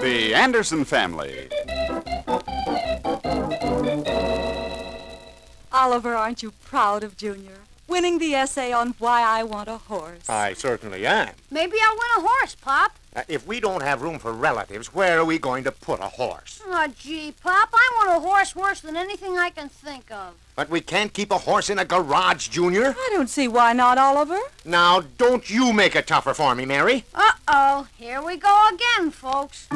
The Anderson Family. Oliver, aren't you proud of Junior? Winning the essay on why I want a horse. I certainly am. Maybe I'll win a horse, Pop. Uh, if we don't have room for relatives, where are we going to put a horse? Oh, gee, Pop, I want a horse worse than anything I can think of. But we can't keep a horse in a garage, Junior. I don't see why not, Oliver. Now, don't you make it tougher for me, Mary. Uh-oh, here we go again, folks.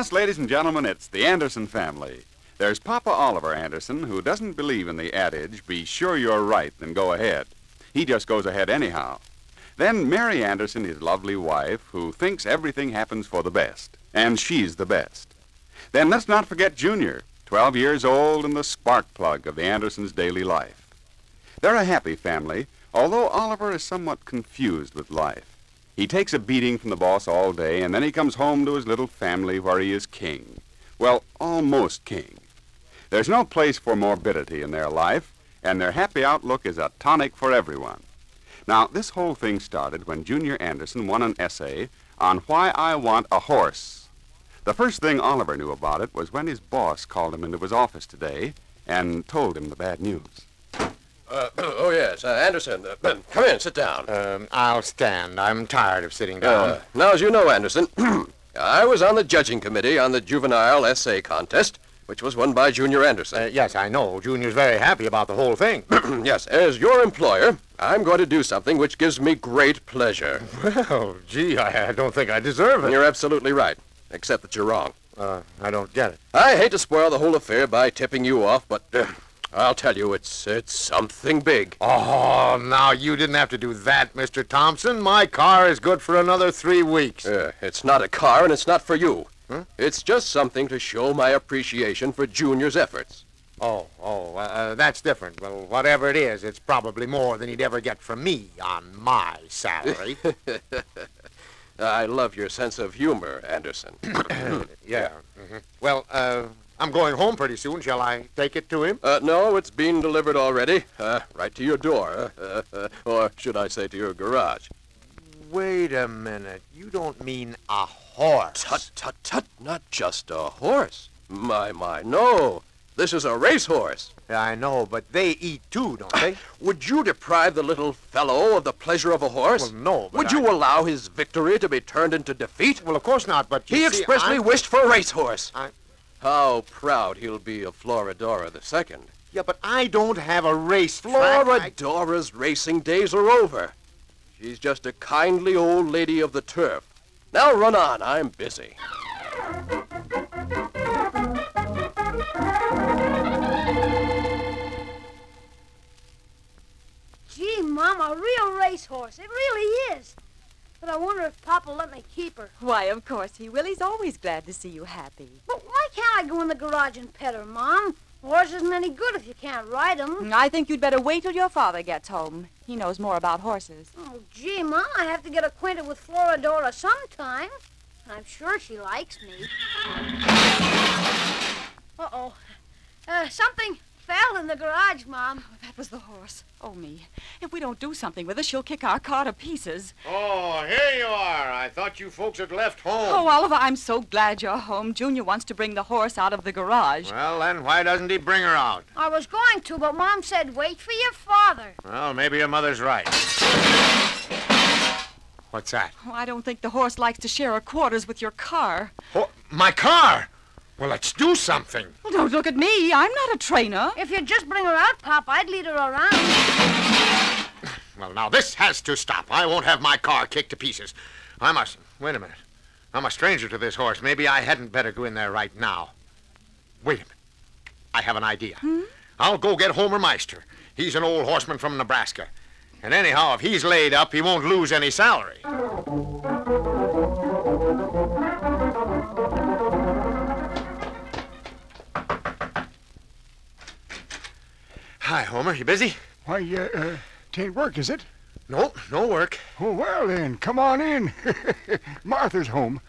Yes, ladies and gentlemen, it's the Anderson family. There's Papa Oliver Anderson, who doesn't believe in the adage, be sure you're right, then go ahead. He just goes ahead anyhow. Then Mary Anderson, his lovely wife, who thinks everything happens for the best, and she's the best. Then let's not forget Junior, 12 years old and the spark plug of the Andersons' daily life. They're a happy family, although Oliver is somewhat confused with life. He takes a beating from the boss all day, and then he comes home to his little family where he is king. Well, almost king. There's no place for morbidity in their life, and their happy outlook is a tonic for everyone. Now, this whole thing started when Junior Anderson won an essay on why I want a horse. The first thing Oliver knew about it was when his boss called him into his office today and told him the bad news. Uh, oh, yes, uh, Anderson. Uh, come in, sit down. Um, I'll stand. I'm tired of sitting down. Uh, now, as you know, Anderson, I was on the judging committee on the juvenile essay contest, which was won by Junior Anderson. Uh, yes, I know. Junior's very happy about the whole thing. yes, as your employer, I'm going to do something which gives me great pleasure. well, gee, I, I don't think I deserve it. You're absolutely right, except that you're wrong. Uh, I don't get it. I hate to spoil the whole affair by tipping you off, but I'll tell you, it's it's something big. Oh, now you didn't have to do that, Mr. Thompson. My car is good for another three weeks. Uh, it's not a car, and it's not for you. Huh? It's just something to show my appreciation for Junior's efforts. Oh, oh, uh, that's different. Well, whatever it is, it's probably more than he'd ever get from me on my salary. I love your sense of humor, Anderson. yeah. hmm Well, uh, I'm going home pretty soon. Shall I take it to him? Uh, no, it's been delivered already. Uh, right to your door. Uh, uh, or should I say to your garage. Wait a minute. You don't mean a horse? Tut, tut, tut. Not just a horse. My, my, no. This is a racehorse. Yeah, I know, but they eat too, don't they? Would you deprive the little fellow of the pleasure of a horse? Well, no, but Would I- you allow his victory to be turned into defeat? Well, of course not, but you He see, expressly I'm- wished for a racehorse. I- How proud he'll be of Floridora the second. Yeah, but I don't have a race track. I- Floridora's racing days are over. She's just a kindly old lady of the turf. Now run on. I'm busy. Gee, Mom, a real racehorse. It really is. But I wonder if Papa will let me keep her. Why, of course he will. He's always glad to see you happy. But why can't I go in the garage and pet her, Mom? Horse isn't any good if you can't ride him. I think you'd better wait till your father gets home. He knows more about horses. Oh, gee, Mom, I have to get acquainted with Floridora sometime. I'm sure she likes me. Uh-oh. Uh, something fell in the garage, Mom. Oh, that was the horse. Oh, me. If we don't do something with her, she'll kick our car to pieces. Oh, here you are. I thought you folks had left home. Oh, Oliver, I'm so glad you're home. Junior wants to bring the horse out of the garage. Well, then why doesn't he bring her out? I was going to, but Mom said wait for your father. Well, maybe your mother's right. What's that? Oh, I don't think the horse likes to share her quarters with your car. Oh, my car! Well, let's do something. Well, don't look at me. I'm not a trainer. If you'd just bring her out, Pop, I'd lead her around. Well, now this has to stop. I won't have my car kicked to pieces. I must. Wait a minute. I'm a stranger to this horse. Maybe I hadn't better go in there right now. Wait a minute. I have an idea. Hmm? I'll go get Homer Meister. He's an old horseman from Nebraska. And anyhow, if he's laid up, he won't lose any salary. Hi, Homer. You busy? Why, uh, uh, tain't work, is it? No, no work. Oh, well then, come on in. Martha's home.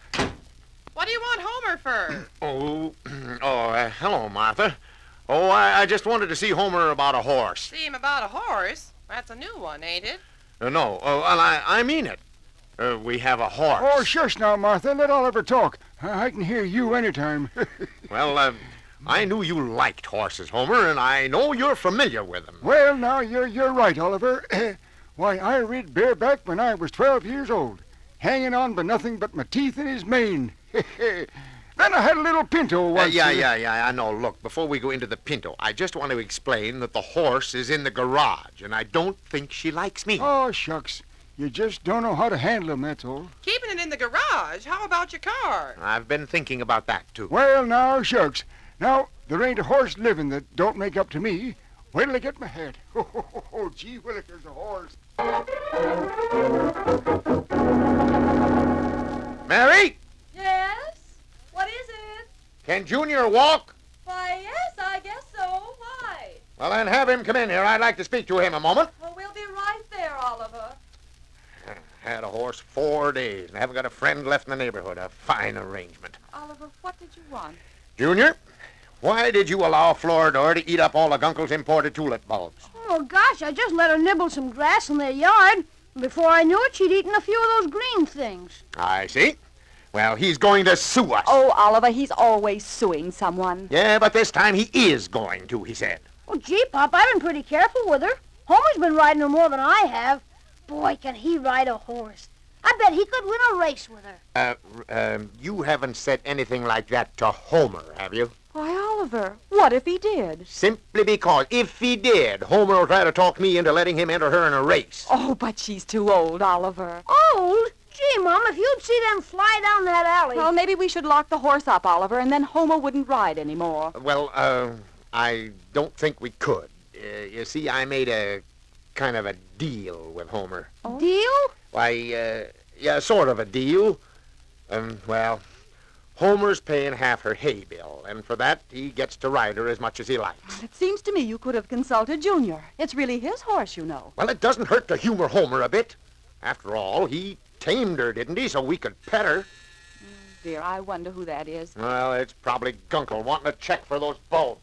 What do you want Homer for? Oh, oh, uh, hello, Martha. Oh, I, I just wanted to see Homer about a horse. See him about a horse? That's a new one, ain't it? Uh, no, oh, well, I, I mean it. Uh, we have a horse. Oh, shush now, Martha. Let Oliver talk. I, I can hear you anytime. Well, uh, I knew you liked horses, Homer, and I know you're familiar with them. well, now, you're, you're right, Oliver. Why, I rid bareback when I was 12 years old, hanging on by nothing but my teeth and his mane. then I had a little pinto Uh, once. yeah, uh, yeah, yeah, I know. Look, before we go into the pinto, I just want to explain that the horse is in the garage, and I don't think she likes me. Oh, shucks. You just don't know how to handle 'em, that's all. Keeping it in the garage. How about your car? I've been thinking about that, too. Well, now, shucks. Now, there ain't a horse living that don't make up to me. Wait till I get my hat. Oh, gee willikers, a horse. Mary, Yes? What is it? can Junior walk? Why, yes, I guess so. Why? Well, then have him come in here. I'd like to speak to him a moment. Oh, we'll be right there, Oliver. Had a horse four days and haven't got a friend left in the neighborhood. A fine arrangement. Oliver, what did you want? Junior, why did you allow Floridor to eat up all of Gunkle's imported tulip bulbs? Oh, gosh, I just let her nibble some grass in their yard. Before I knew it, she'd eaten a few of those green things. I see. Well, he's going to sue us. Oh, Oliver, he's always suing someone. Yeah, but this time he is going to, he said. Oh, gee, Pop, I've been pretty careful with her. Homer's been riding her more than I have. Boy, can he ride a horse. I bet he could win a race with her. Uh, um, you haven't said anything like that to Homer, have you? Why, Oliver, what if he did? Simply because if he did, Homer will try to talk me into letting him enter her in a race. Oh, but she's too old, Oliver. Old? Gee, Mom, if you'd see them fly down that alley. Well, maybe we should lock the horse up, Oliver, and then Homer wouldn't ride anymore. Well, uh, I don't think we could. Uh, you see, I made a kind of a deal with Homer. Deal? Why, uh, yeah, sort of a deal. Um, well, Homer's paying half her hay bill, and for that he gets to ride her as much as he likes. It seems to me you could have consulted Junior. It's really his horse, you know. Well, it doesn't hurt to humor Homer a bit. After all, he tamed her, didn't he, so we could pet her? Dear, I wonder who that is. Well, it's probably Gunkel wanting a check for those bulbs.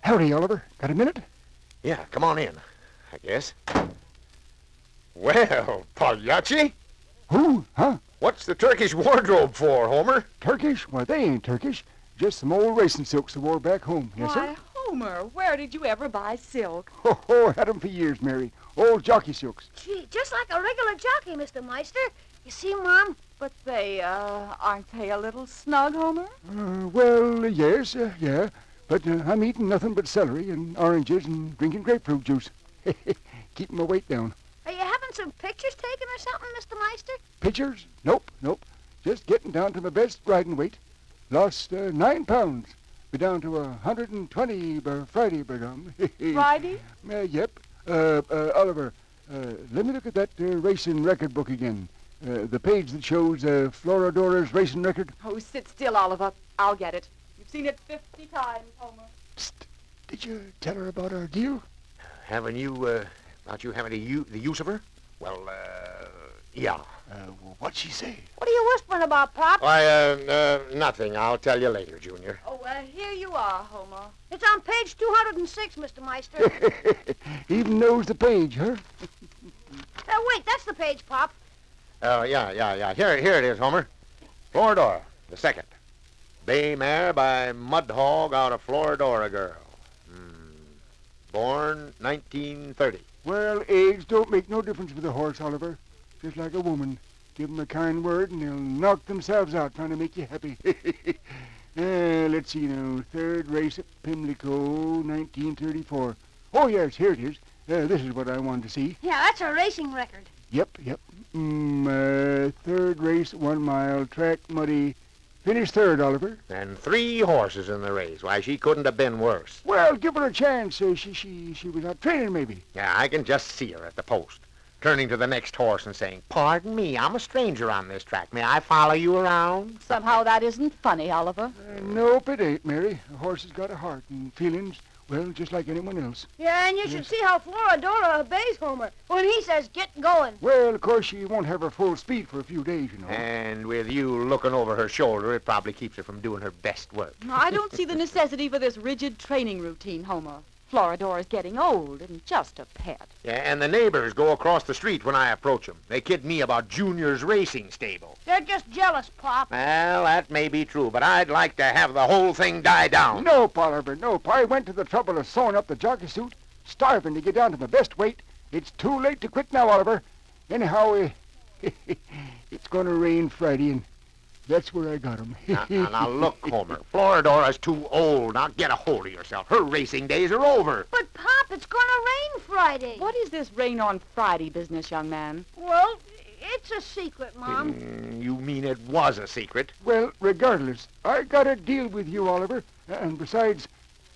Howdy, Oliver. Got a minute? Yeah, come on in, I guess. Well, Pagliacci, Who? Huh? what's the Turkish wardrobe for, Homer? Turkish? Why, they ain't Turkish. Just some old racing silks I wore back home. Yes, Why, sir. Homer, where did you ever buy silk? Oh, ho, had 'em for years, Mary. Old jockey silks. Gee, just like a regular jockey, Mr. Meister. You see, Mom? But they, uh, aren't they a little snug, Homer? Uh, well, uh, yes, uh, yeah. But uh, I'm eating nothing but celery and oranges and drinking grapefruit juice. Keeping my weight down. Are you having some pictures taken or something, Mr. Meister? Pictures? Nope, nope. Just getting down to my best riding weight. Lost uh, nine pounds. Be down to a 120 by Friday, by gum. Friday? Uh, yep. Uh, uh, Oliver, uh, let me look at that uh, racing record book again. Uh, the page that shows uh, Floradora's racing record. Oh, sit still, Oliver. I'll get it. You've seen it 50 times, Homer. Psst. Did you tell her about our deal? Haven't you, uh, about you having the, u- the use of her? Well, uh, Yeah. Uh, what'd she say? What are you whispering about, Pop? Why, uh, uh, nothing. I'll tell you later, Junior. Oh, uh, here you are, Homer. It's on page 206, Mr. Meister. Even knows the page, huh? uh, wait, that's the page, Pop. Oh, yeah, yeah, yeah. Here, here it is, Homer. Floridora, the second. Bay mare by Mudhog out of Floridora girl. Hmm. Born 1930. Well, age don't make no difference with a horse, Oliver. Just like a woman. Give 'em a kind word and they'll knock themselves out trying to make you happy. uh, let's see now. Third race at Pimlico, 1934. Oh, yes, here it is. Uh, this is what I wanted to see. Yeah, that's a racing record. Yep, yep. Mm, uh, third race, one mile, track muddy. Finished third, Oliver. And three horses in the race. Why, she couldn't have been worse. Well, give her a chance. Uh, she, she, she was out training, maybe. Yeah, I can just see her at the post, turning to the next horse and saying, Pardon me, I'm a stranger on this track. May I follow you around? Somehow that isn't funny, Oliver. Uh, nope, it ain't, Mary. A horse has got a heart and feelings, well, just like anyone else. Yeah, and you should see how Floridora obeys Homer when he says get going. Well, of course, she won't have her full speed for a few days, you know. And with you looking over her shoulder, it probably keeps her from doing her best work. I don't see the necessity for this rigid training routine, Homer. Floridora's getting old and just a pet. Yeah, and the neighbors go across the street when I approach them. They kid me about Junior's racing stable. They're just jealous, Pop. Well, that may be true, but I'd like to have the whole thing die down. No, Oliver, no. I went to the trouble of sewing up the jockey suit, starving to get down to my best weight. It's too late to quit now, Oliver. Anyhow, uh, it's going to rain Friday, and that's where I got 'em. now, now, now, look, Homer. Floridora's too old. Now get a hold of yourself. Her racing days are over. But, Pop, it's gonna rain Friday. What is this rain on Friday business, young man? Well, it's a secret, Mom. Mm, you mean it was a secret? Well, regardless, I got a deal with you, Oliver. And besides,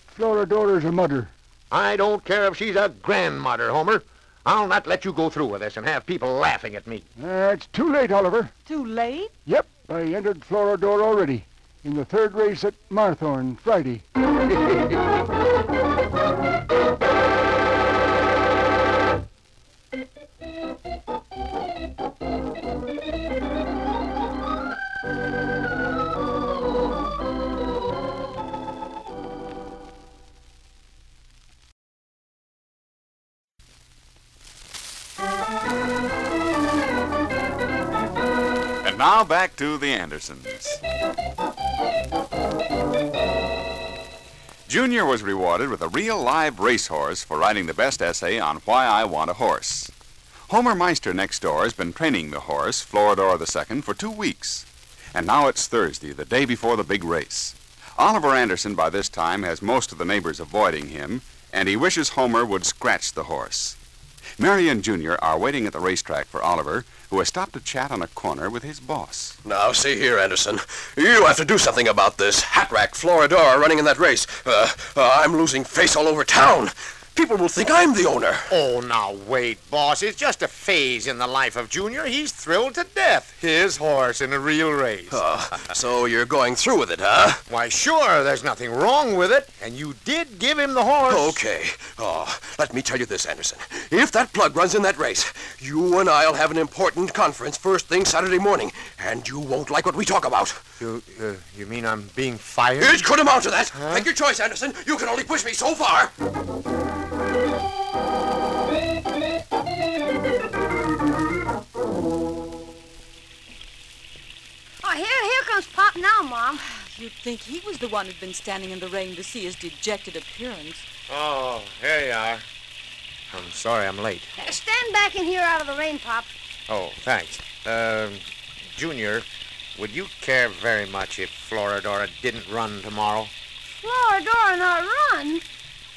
Floridora's a mother. I don't care if she's a grandmother, Homer. I'll not let you go through with this and have people laughing at me. Uh, it's too late, Oliver. Too late? Yep, I entered Floridora already. In the third race at Marthorn, Friday. now back to the Andersons. Junior was rewarded with a real live racehorse for writing the best essay on Why I Want a Horse. Homer Meister next door has been training the horse, Floridora II, for two weeks. And now it's Thursday, the day before the big race. Oliver Anderson, by this time, has most of the neighbors avoiding him, and he wishes Homer would scratch the horse. Mary and Junior are waiting at the racetrack for Oliver, who has stopped to chat on a corner with his boss. Now, see here, Anderson. You have to do something about this hat rack Floridora running in that race. Uh, uh, I'm losing face all over town. People will think I'm the owner. Oh, now wait, boss. It's just a phase in the life of Junior. He's thrilled to death. His horse in a real race. Uh, so you're going through with it, huh? Why, sure, there's nothing wrong with it. And you did give him the horse. Okay. Oh, let me tell you this, Anderson. If that plug runs in that race, you and I'll have an important conference first thing Saturday morning, and you won't like what we talk about. You, uh, you mean I'm being fired? It could amount to that. Take your choice, Anderson. You can only push me so far. Here, here Pop now, Mom. You'd think he was the one who'd been standing in the rain to see his dejected appearance. Oh, here you are. I'm sorry I'm late. Uh, Stand back in here out of the rain, Pop. Oh, thanks. Um, Junior, would you care very much if Floridora didn't run tomorrow? Floridora not run?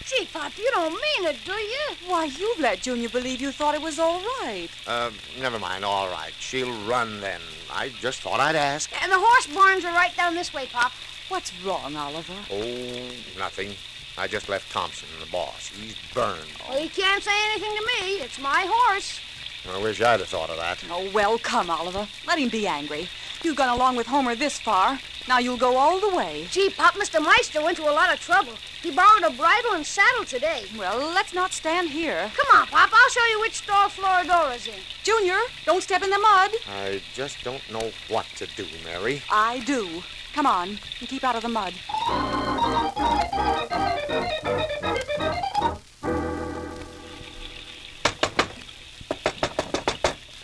Gee, Pop, you don't mean it, do you? Why, you've let Junior believe you thought it was all right. Uh, never mind. All right. She'll run then. I just thought I'd ask. And the horse barns are right down this way, Pop. What's wrong, Oliver? Oh, nothing. I just left Thompson, the boss. He's burned. Well, you can't say anything to me. It's my horse. I wish I'd have thought of that. Oh, well, come, Oliver. Let him be angry. You've gone along with Homer this far. Now you'll go all the way. Gee, Pop, Mr. Meister went to a lot of trouble. He borrowed a bridle and saddle today. Well, let's not stand here. Come on, Pop. I'll show you which stall Floradora's in. Junior, don't step in the mud. I just don't know what to do, Mary. I do. Come on, and keep out of the mud.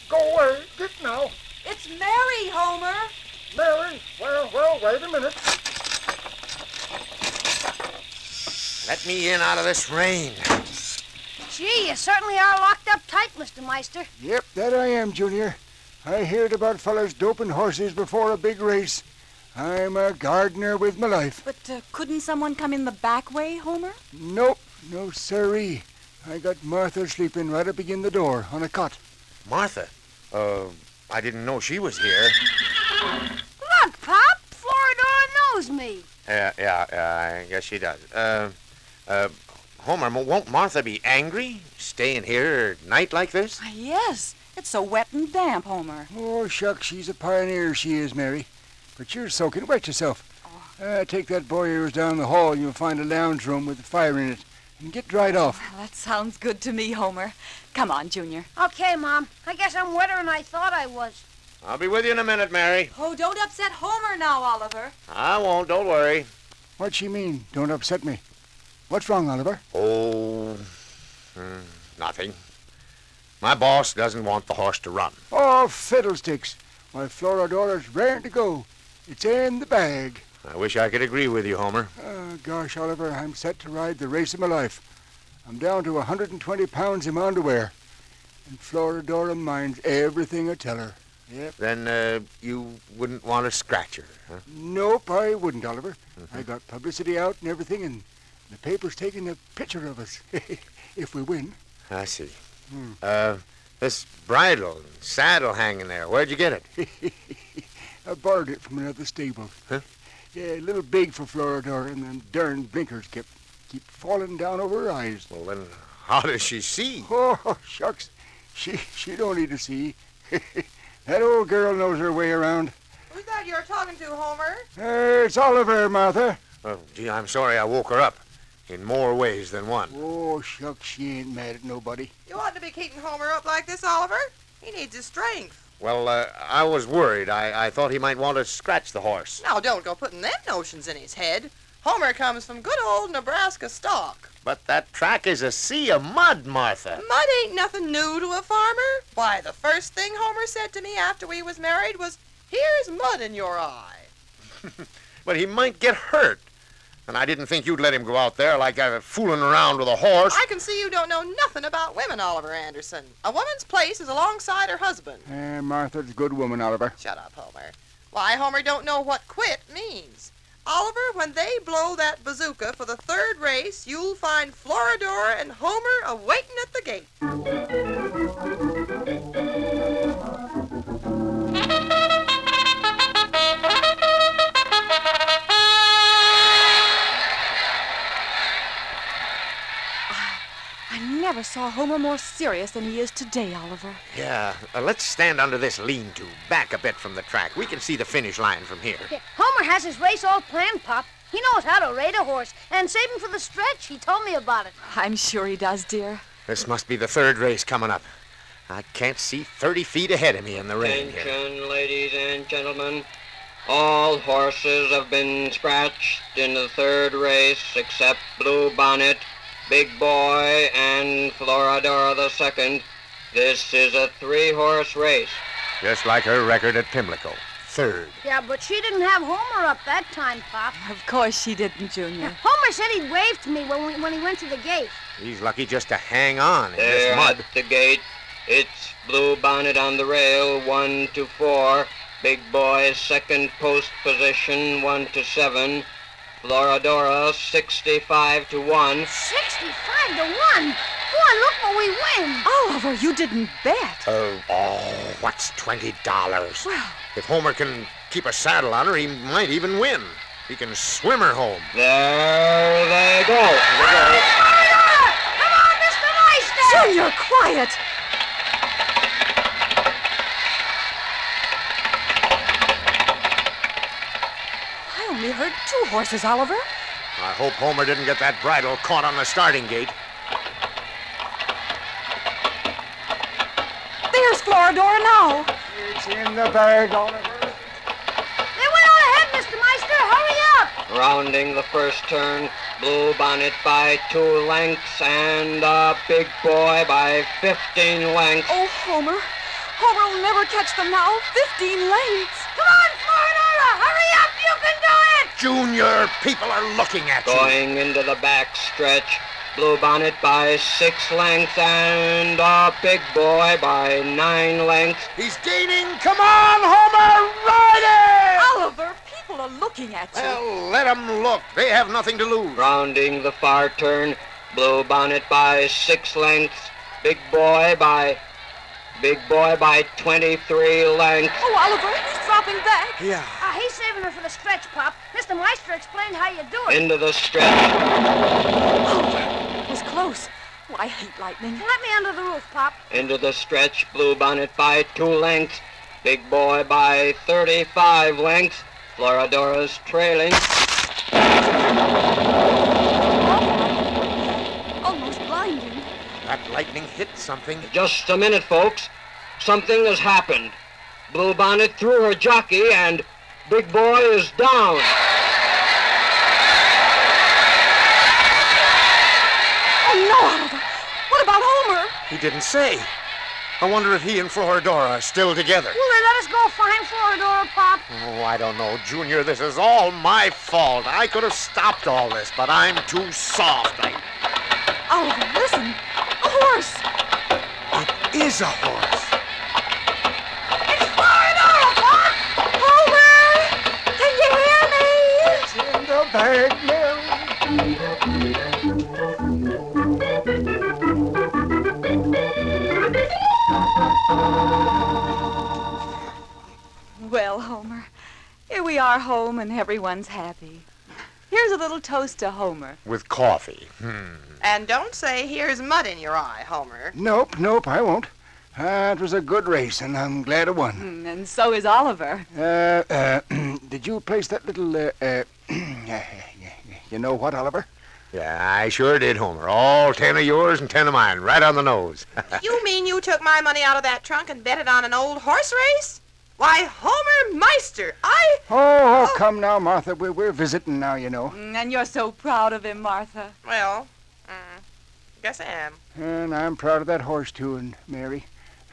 Go away. Get now. It's Mary, Homer. Mary. Well, well, wait a minute. Let me in out of this rain. Gee, you certainly are locked up tight, Mr. Meister. Yep, that I am, Junior. I heard about fellers doping horses before a big race. I'm a gardener with my life. But uh, couldn't someone come in the back way, Homer? Nope, no siree. I got Martha sleeping right up again the door on a cot. Martha. Uh, I didn't know she was here. Look, Pop. Floradora knows me. Yeah, yeah, yeah, I guess she does. Uh, uh, Homer, won't Martha be angry staying here at night like this? Yes, it's so wet and damp, Homer. Oh, shucks, she's a pioneer, she is, Mary. But you're soaking wet yourself. Uh, take that boy of yours down the hall and you'll find a lounge room with a fire in it. And get dried off. Well, that sounds good to me, Homer. Come on, Junior. Okay, Mom. I guess I'm wetter than I thought I was. I'll be with you in a minute, Mary. Oh, don't upset Homer now, Oliver. I won't, don't worry. What's she mean? Don't upset me. What's wrong, Oliver? Oh, hmm, nothing. My boss doesn't want the horse to run. Oh, fiddlesticks. My Floradora's raring to go. It's in the bag. I wish I could agree with you, Homer. Oh, gosh, Oliver, I'm set to ride the race of my life. I'm down to 120 pounds in my underwear. And Floradora minds everything I tell her. Yep. Then uh, you wouldn't want to scratch her, huh? Nope, I wouldn't, Oliver. I got publicity out and everything, and the paper's taking a picture of us. if we win. I see. Hmm. Uh, this bridle and saddle hanging there, where'd you get it? I borrowed it from another stable. Huh? Yeah, a little big for Floradora, and them darn blinkers kept keep falling down over her eyes. Well, then, how does she see? Oh, shucks. She she don't need to see. that old girl knows her way around. Who's that you're talking to, Homer? Uh, it's Oliver, Martha. Oh, gee, I'm sorry I woke her up. In more ways than one. Oh, shucks, she ain't mad at nobody. You oughtn't to be keeping Homer up like this, Oliver. He needs his strength. Well, uh, I was worried. I, I thought he might want to scratch the horse. Now, don't go putting them notions in his head. Homer comes from good old Nebraska stock. But that track is a sea of mud, Martha. Mud ain't nothing new to a farmer. Why, the first thing Homer said to me after we was married was, Here's mud in your eye. But he might get hurt. And I didn't think you'd let him go out there like uh, fooling around with a horse. I can see you don't know nothing about women, Oliver Anderson. A woman's place is alongside her husband. Uh, Martha's a good woman, Oliver. Shut up, Homer. Why, Homer don't know what quit means. Oliver, when they blow that bazooka for the third race, you'll find Floradora and Homer awaiting at the gate. Never saw Homer more serious than he is today, Oliver. Yeah, uh, let's stand under this lean-to, back a bit from the track. We can see the finish line from here. Yeah, Homer has his race all planned, Pop. He knows how to rate a horse. And save him for the stretch, he told me about it. I'm sure he does, dear. This must be the third race coming up. I can't see 30 feet ahead of me in the rain here. Attention, ladies and gentlemen. All horses have been scratched in the third race except Blue Bonnet, Big Boy, and Floradora the Second. This is a three-horse race. Just like her record at Pimlico. Third. Yeah, but she didn't have Homer up that time, Pop. Of course she didn't, Junior. Homer said he'd wave to me when, we, when he went to the gate. He's lucky just to hang on in There this mud. at the gate. It's Blue Bonnet on the rail, one to four. Big Boy second post position, one to seven. Floradora, 65 to one. 65 to 1. Boy, look what we win. Oliver, you didn't bet. Oh, oh, what's $20? Well, If Homer can keep a saddle on her, he might even win. He can swim her home. There they go. Come on, Mr. Meister. Junior, quiet. I two horses, Oliver. I hope Homer didn't get that bridle caught on the starting gate. There's Floridora now. It's in the bag, Oliver. They went on ahead, Mr. Meister. Hurry up. Rounding the first turn, Blue Bonnet by two lengths and the big boy by 15 lengths. Oh, Homer. Homer will never catch them now. Fifteen lengths. Junior, people are looking at you. Going into the back stretch, Blue Bonnet by six lengths and a big boy by nine lengths. He's gaining. Come on, Homer, ride it! Oliver, people are looking at you. Well, let 'em look. They have nothing to lose. Rounding the far turn, Blue Bonnet by six lengths, Big Boy by Big Boy by 23 lengths. Oh, Oliver, he's dropping back. Yeah. Uh, he's saving her for the stretch, Pop. Mr. Meister explained how you do it. Into the stretch, It was close. Oh, I hate lightning. Let me under the roof, Pop. into the stretch, Blue Bonnet by two lengths, Big Boy by 35 lengths. Floridora's trailing. Almost blinding. That lightning hit something. Just a minute, folks. Something has happened. Blue Bonnet threw her jockey and Big Boy is down. Oh, no, Oliver. What about Homer? He didn't say. I wonder if he and Floridora are still together. Will they let us go find Floridora, Pop? Oh, I don't know, Junior. This is all my fault. I could have stopped all this, but I'm too soft. I... Oliver, listen. Horse. It is a horse. It's Floridora, Pop! Homer! Can you hear me? It's in the bag, Mary. Well, Homer, here we are home and everyone's happy. Here's a little toast to Homer. With coffee. Hmm. And don't say, here's mud in your eye, Homer. Nope, nope, I won't. Uh, it was a good race, and I'm glad I won. Mm, And so is Oliver. Uh, uh, did you place that little, uh, uh, you know what, Oliver? Yeah, I sure did, Homer. All ten of yours and ten of mine, right on the nose. You mean you took my money out of that trunk and bet it on an old horse race? Why, Homer Meister, I... Oh, oh, come now, Martha. We're, we're visiting now, you know. Mm, And you're so proud of him, Martha. Well, mm, guess I am. And I'm proud of that horse, too, and Mary.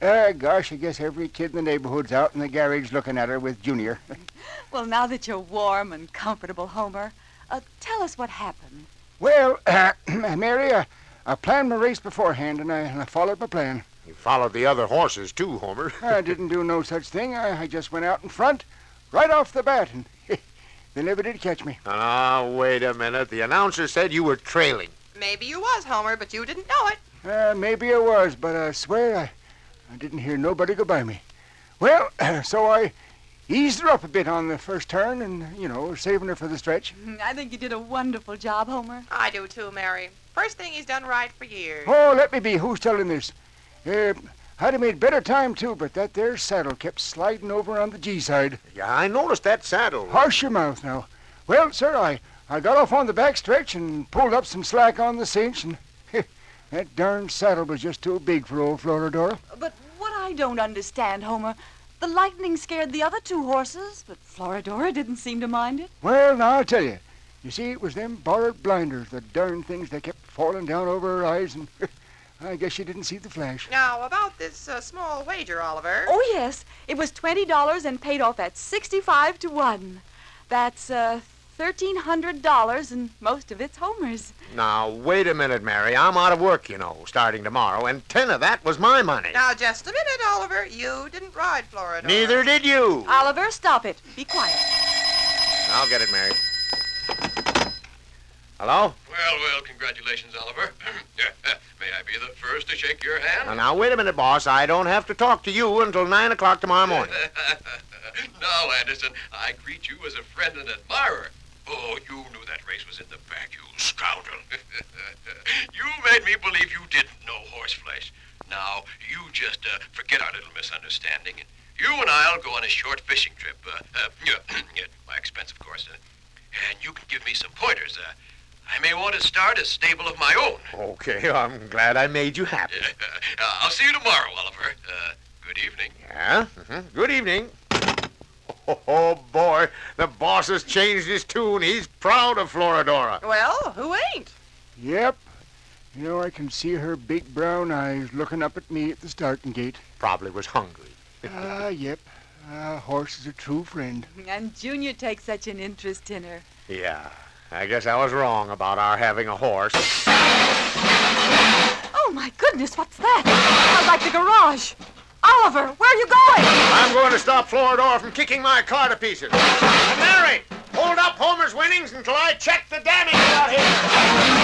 uh, gosh, I guess every kid in the neighborhood's out in the garage looking at her with Junior. Well, now that you're warm and comfortable, Homer, uh, tell us what happened. well, uh, Mary, I, I planned my race beforehand, and I, and I followed my plan. You followed the other horses, too, Homer. I didn't do no such thing. I, I just went out in front, right off the bat, and they never did catch me. Ah, wait a minute. The announcer said you were trailing. Maybe you was, Homer, but you didn't know it. Uh, maybe I was, but I swear I, I didn't hear nobody go by me. Well, so I eased her up a bit on the first turn, and you know, saving her for the stretch. Mm, I think you did a wonderful job, Homer. I do too, Mary. First thing he's done right for years. Oh, let me be. Who's telling this? Uh, I'd have made better time too, but that there saddle kept sliding over on the G side. Yeah, I noticed that saddle. Hush your mouth now. Well, sir, I, I got off on the back stretch and pulled up some slack on the cinch, and that darn saddle was just too big for old Floridora. But what I don't understand, Homer, the lightning scared the other two horses, but Floridora didn't seem to mind it. Well, now I'll tell you. You see, it was them borrowed blinders, the darn things that kept falling down over her eyes, and I guess you didn't see the flash. Now, about this uh, small wager, Oliver. Oh, yes. It was $20 and paid off at 65 to 1. That's uh, $1,300, and most of it's Homer's. Now, wait a minute, Mary. I'm out of work, you know, starting tomorrow, and ten of that was my money. Now, just a minute, Oliver. You didn't ride Florida. Neither did you. Oliver, stop it. Be quiet. I'll get it, Mary. Hello? Well, well, congratulations, Oliver. May I be the first to shake your hand? Now, now, wait a minute, boss. I don't have to talk to you until 9 o'clock tomorrow morning. no, Anderson, I greet you as a friend and admirer. Oh, you knew that race was in the bag, you scoundrel. you made me believe you didn't know horseflesh. Now, you just uh, forget our little misunderstanding, and you and I'll go on a short fishing trip. Uh, uh, at my expense, of course. Uh, give me some pointers. Uh, I may want to start a stable of my own. Okay, I'm glad I made you happy. Uh, I'll see you tomorrow, Oliver. Uh, good evening. Yeah? hmm Good evening. Oh, boy, the boss has changed his tune. He's proud of Floridora. Well, who ain't? Yep. You know, I can see her big brown eyes looking up at me at the starting gate. Probably was hungry. Ah, yep. A horse is a true friend. And Junior takes such an interest in her. Yeah, I guess I was wrong about our having a horse. Oh, my goodness, what's that? Sounds like the garage. Oliver, where are you going? I'm going to stop Floridora from kicking my car to pieces. And Mary, hold up Homer's winnings until I check the damage out here.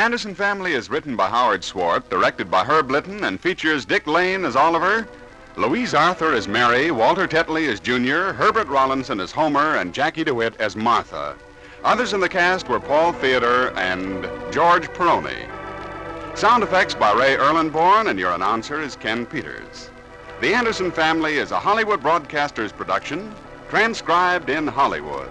Anderson Family is written by Howard Swart, directed by Herb Litton, and features Dick Lane as Oliver, Louise Arthur as Mary, Walter Tetley as Junior, Herbert Rawlinson as Homer, and Jackie DeWit as Martha. Others in the cast were Paul Theodore and George Peroni. Sound effects by Ray Erlenborn, and your announcer is Ken Peters. The Anderson Family is a Hollywood Broadcasters production, transcribed in Hollywood.